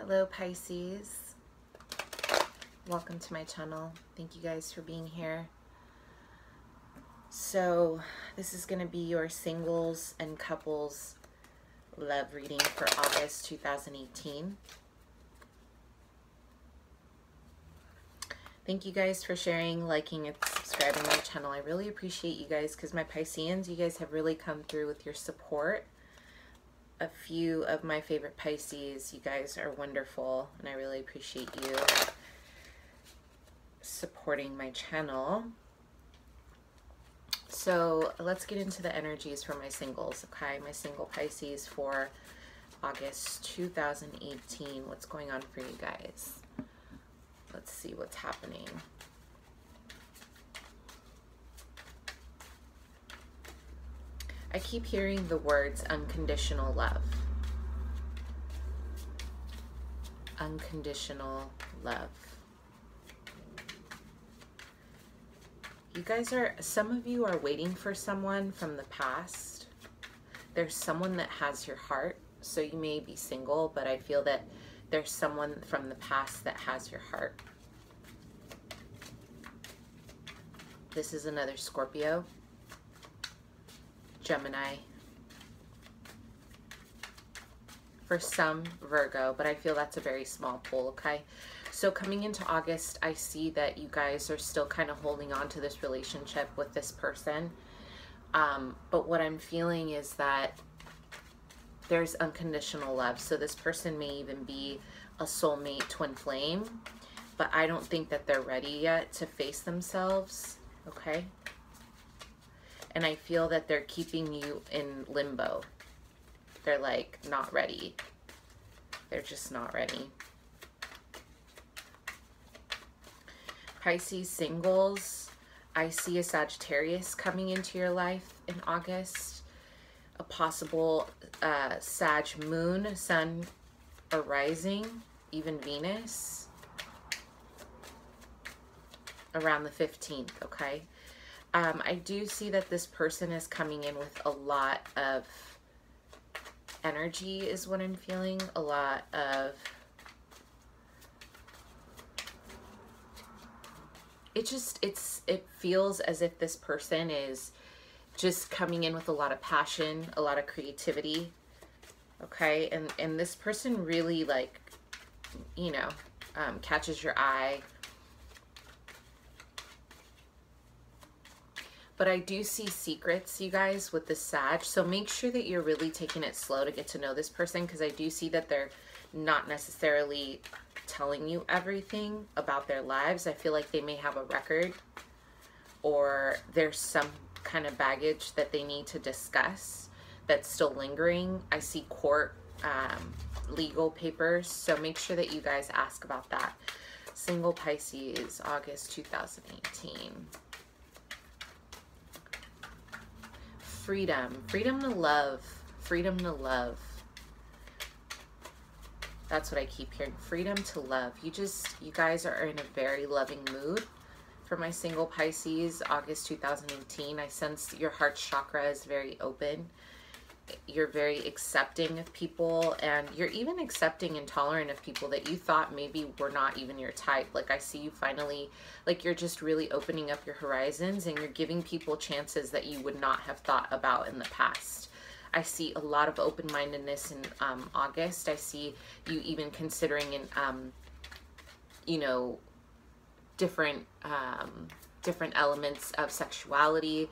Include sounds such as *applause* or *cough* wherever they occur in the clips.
Hello Pisces. Welcome to my channel. Thank you guys for being here. So this is going to be your singles and couples love reading for August 2018. Thank you guys for sharing, liking, and subscribing my channel. I really appreciate you guys because my Pisceans, you guys have really come through with your support. A few of my favorite Pisces, you guys are wonderful and I really appreciate you supporting my channel. So let's get into the energies for my singles, okay? My single Pisces for August 2018. What's going on for you guys? Let's see what's happening. I keep hearing the words unconditional love. Unconditional love. You guys are, some of you are waiting for someone from the past. There's someone that has your heart. So you may be single, but I feel that there's someone from the past that has your heart. This is another Scorpio, Gemini, for some Virgo, but I feel that's a very small pool, okay? So coming into August, I see that you guys are still kind of holding on to this relationship with this person. Um, but what I'm feeling is that there's unconditional love. So this person may even be a soulmate twin flame, but I don't think that they're ready yet to face themselves, okay? And I feel that they're keeping you in limbo. They're like not ready. They're just not ready. Pisces singles, I see a Sagittarius coming into your life in August a possible uh, Sag moon, sun arising, even Venus around the 15th, okay? Um, I do see that this person is coming in with a lot of energy is what I'm feeling. A lot of... It just, it's, it feels as if this person is just coming in with a lot of passion, a lot of creativity. Okay, and, and this person really like, you know, um, catches your eye. But I do see secrets, you guys, with the Sag. So make sure that you're really taking it slow to get to know this person because I do see that they're not necessarily telling you everything about their lives. I feel like they may have a record or there's some kind of baggage that they need to discuss that's still lingering. I see court um, legal papers, so make sure that you guys ask about that. Single Pisces, August 2018. Freedom, freedom to love, freedom to love. That's what I keep hearing, freedom to love. You just, you guys are in a very loving mood for my single Pisces, August 2018. I sense your heart chakra is very open. You're very accepting of people and you're even accepting and tolerant of people that you thought maybe were not even your type. Like I see you finally, like you're just really opening up your horizons and you're giving people chances that you would not have thought about in the past. I see a lot of open-mindedness in um, August. I see you even considering, in, um, you know, different um, different elements of sexuality.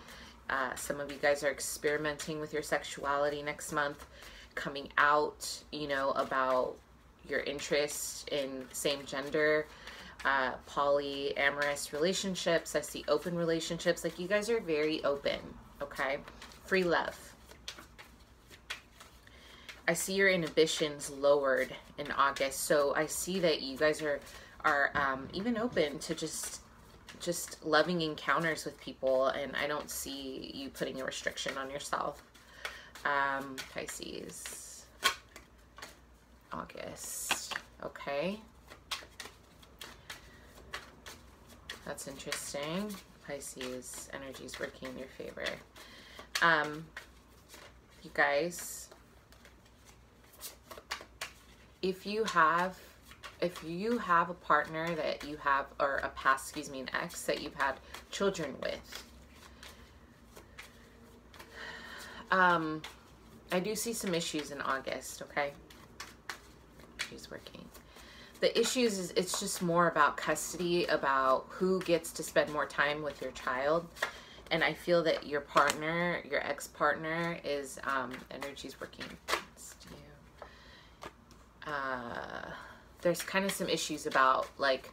Uh, some of you guys are experimenting with your sexuality next month, coming out, you know, about your interest in same gender, uh, polyamorous relationships. I see open relationships. Like you guys are very open, okay? Free love. I see your inhibitions lowered in August. So I see that you guys are are um, even open to just just loving encounters with people and I don't see you putting a restriction on yourself. Um, Pisces, August, okay. That's interesting. Pisces energy is working in your favor. Um, you guys, if you have if you have a partner that you have or a past excuse me an ex that you've had children with um i do see some issues in august okay? She's working. The issues is it's just more about custody about who gets to spend more time with your child. And i feel that your partner your ex-partner is um energy's working uh, there's kind of some issues about like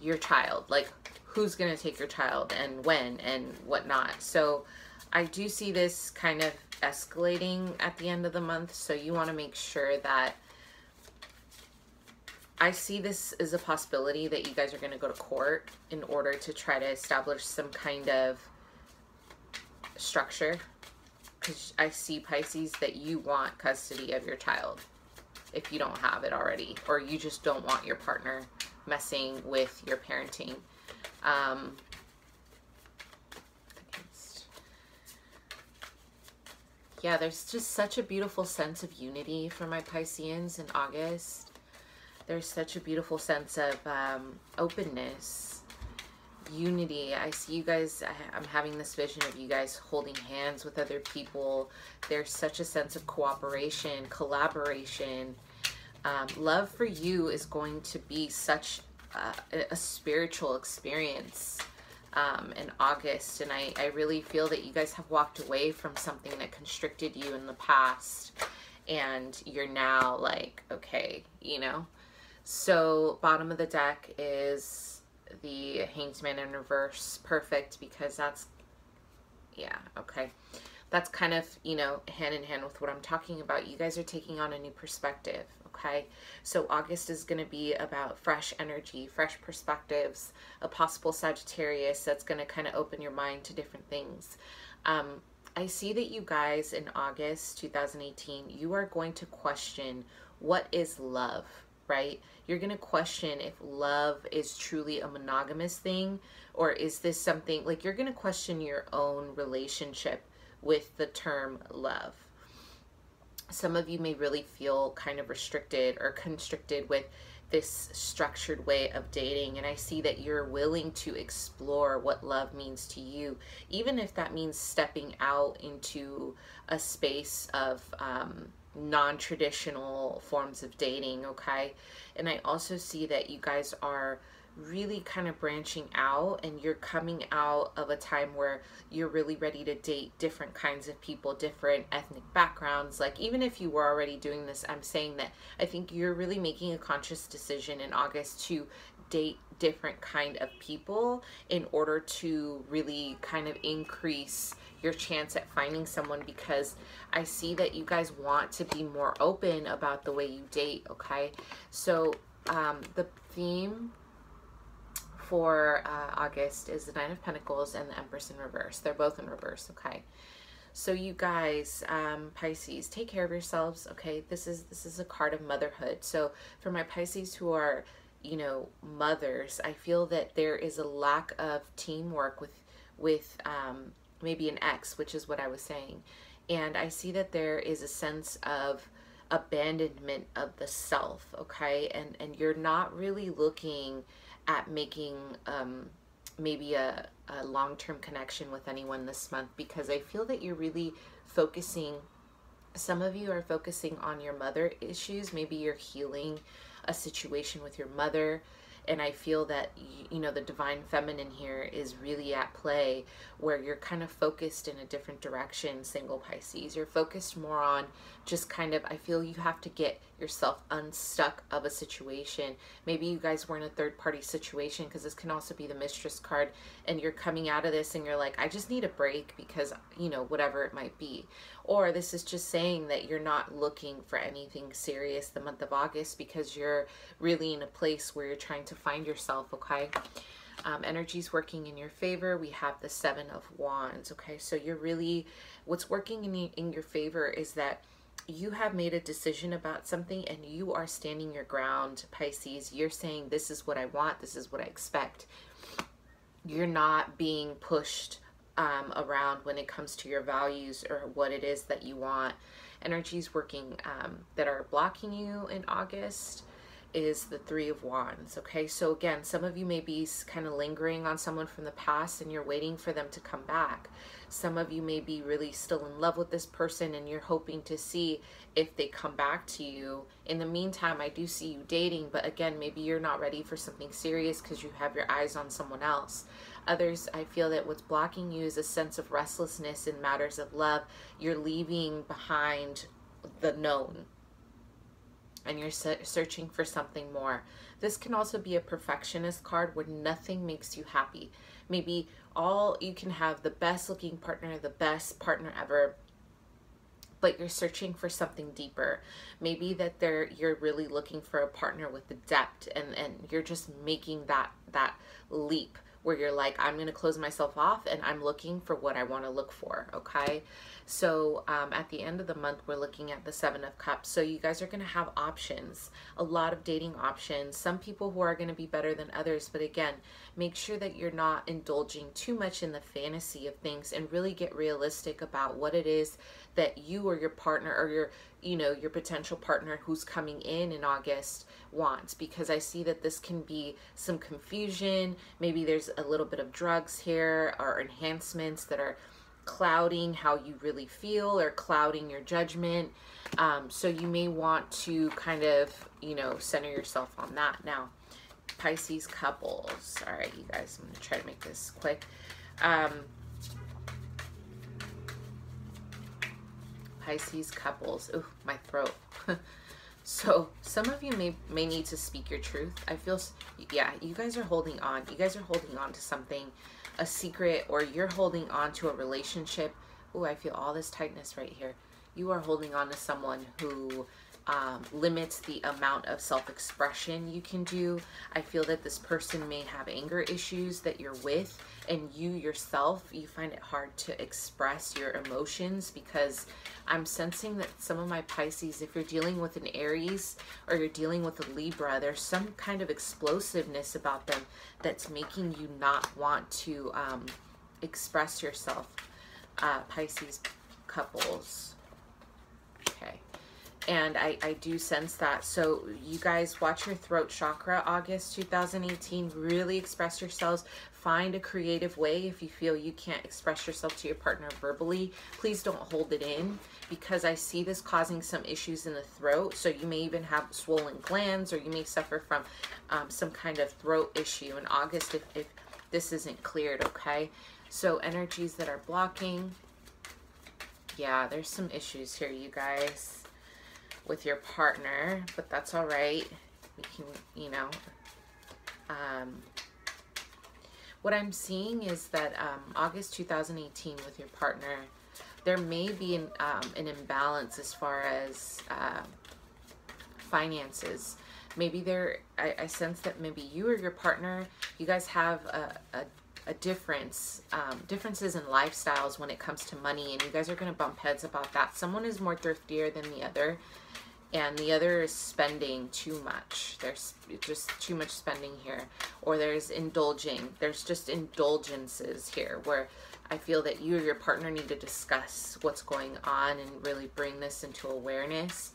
your child, like who's going to take your child and when and whatnot. So I do see this kind of escalating at the end of the month. So you want to make sure that I see this as a possibility that you guys are going to go to court in order to try to establish some kind of structure. Because I see Pisces that you want custody of your child if you don't have it already, or you just don't want your partner messing with your parenting. Um, yeah, there's just such a beautiful sense of unity for my Pisceans in August. There's such a beautiful sense of um, openness, unity. I see you guys, I, I'm having this vision of you guys holding hands with other people. There's such a sense of cooperation, collaboration. Um, love for you is going to be such a, a spiritual experience um, in August. And I, I really feel that you guys have walked away from something that constricted you in the past. And you're now like, okay, you know. So bottom of the deck is the Hanged in reverse. Perfect because that's, yeah, okay. That's kind of, you know, hand in hand with what I'm talking about. You guys are taking on a new perspective, okay? So August is going to be about fresh energy, fresh perspectives, a possible Sagittarius that's going to kind of open your mind to different things. Um, I see that you guys in August 2018, you are going to question what is love, right? You're going to question if love is truly a monogamous thing or is this something like you're going to question your own relationship with the term love some of you may really feel kind of restricted or constricted with this structured way of dating and I see that you're willing to explore what love means to you even if that means stepping out into a space of um, non-traditional forms of dating okay and I also see that you guys are really kind of branching out and you're coming out of a time where you're really ready to date different kinds of people, different ethnic backgrounds. Like, even if you were already doing this, I'm saying that I think you're really making a conscious decision in August to date different kind of people in order to really kind of increase your chance at finding someone because I see that you guys want to be more open about the way you date, okay? So, um, the theme for uh, August is the Nine of Pentacles and the Empress in reverse. They're both in reverse, okay? So you guys, um, Pisces, take care of yourselves, okay? This is this is a card of motherhood. So for my Pisces who are, you know, mothers, I feel that there is a lack of teamwork with with um, maybe an ex, which is what I was saying. And I see that there is a sense of abandonment of the self, okay? And and you're not really looking at making um, maybe a, a long-term connection with anyone this month because I feel that you're really focusing some of you are focusing on your mother issues maybe you're healing a situation with your mother and I feel that you know the divine feminine here is really at play where you're kind of focused in a different direction single Pisces. You're focused more on just kind of I feel you have to get yourself unstuck of a situation. Maybe you guys were in a third party situation because this can also be the mistress card and you're coming out of this and you're like I just need a break because you know whatever it might be. Or this is just saying that you're not looking for anything serious the month of August because you're really in a place where you're trying to find yourself, okay? Um, energy's working in your favor. We have the Seven of Wands, okay? So you're really, what's working in, in your favor is that you have made a decision about something and you are standing your ground, Pisces. You're saying, this is what I want, this is what I expect. You're not being pushed um, around when it comes to your values or what it is that you want. energies working um, that are blocking you in August is the Three of Wands. Okay, so again, some of you may be kind of lingering on someone from the past and you're waiting for them to come back. Some of you may be really still in love with this person and you're hoping to see if they come back to you. In the meantime, I do see you dating, but again, maybe you're not ready for something serious because you have your eyes on someone else. Others, I feel that what's blocking you is a sense of restlessness in matters of love. You're leaving behind the known and you're searching for something more. This can also be a perfectionist card where nothing makes you happy. Maybe all you can have the best looking partner, the best partner ever, but you're searching for something deeper. Maybe that they're you're really looking for a partner with the depth and and you're just making that that leap where you're like I'm going to close myself off and I'm looking for what I want to look for, okay? So um, at the end of the month, we're looking at the Seven of Cups. So you guys are going to have options, a lot of dating options. Some people who are going to be better than others. But again, make sure that you're not indulging too much in the fantasy of things and really get realistic about what it is that you or your partner or your you know your potential partner who's coming in in August wants because I see that this can be some confusion maybe there's a little bit of drugs here or enhancements that are clouding how you really feel or clouding your judgment. Um, so you may want to kind of, you know, center yourself on that. Now, Pisces couples. All right, you guys, I'm to try to make this quick. Um, Pisces couples. Ooh, my throat. *laughs* so some of you may may need to speak your truth. I feel, yeah, you guys are holding on. You guys are holding on to something a secret or you're holding on to a relationship. Oh, I feel all this tightness right here. You are holding on to someone who um, limits the amount of self-expression you can do. I feel that this person may have anger issues that you're with and you yourself, you find it hard to express your emotions because I'm sensing that some of my Pisces, if you're dealing with an Aries or you're dealing with a Libra, there's some kind of explosiveness about them that's making you not want to um, express yourself. Uh, Pisces couples. And I, I do sense that. So you guys watch your throat chakra August 2018. Really express yourselves. Find a creative way if you feel you can't express yourself to your partner verbally. Please don't hold it in because I see this causing some issues in the throat. So you may even have swollen glands or you may suffer from um, some kind of throat issue in August if, if this isn't cleared, okay? So energies that are blocking. Yeah, there's some issues here, you guys with your partner, but that's all right. You can, you know, um, what I'm seeing is that um, August 2018 with your partner, there may be an, um, an imbalance as far as uh, finances. Maybe there, I, I, sense that maybe you or your partner, you guys have a, a, a difference, um, differences in lifestyles when it comes to money, and you guys are going to bump heads about that. Someone is more thriftier than the other and the other is spending too much. There's just too much spending here. Or there's indulging. There's just indulgences here where I feel that you or your partner need to discuss what's going on and really bring this into awareness.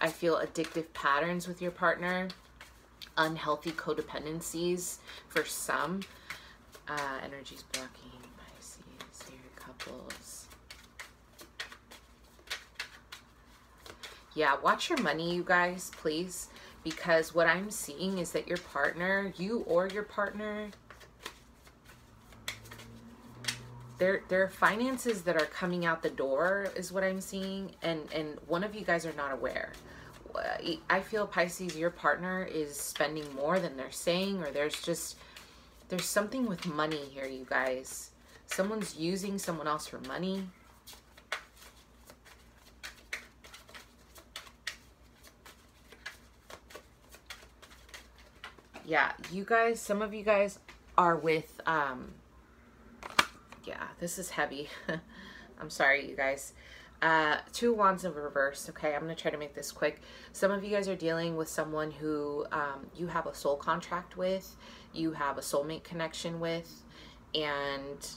I feel addictive patterns with your partner, unhealthy codependencies for some. Uh, energies blocking Pisces, here, couples. Yeah, watch your money, you guys, please. Because what I'm seeing is that your partner, you or your partner, there there are finances that are coming out the door is what I'm seeing and and one of you guys are not aware. I feel Pisces your partner is spending more than they're saying or there's just there's something with money here you guys. Someone's using someone else for money. Yeah, you guys, some of you guys are with, um, yeah, this is heavy. *laughs* I'm sorry, you guys. Uh, two wands in reverse. Okay, I'm going to try to make this quick. Some of you guys are dealing with someone who um, you have a soul contract with, you have a soulmate connection with, and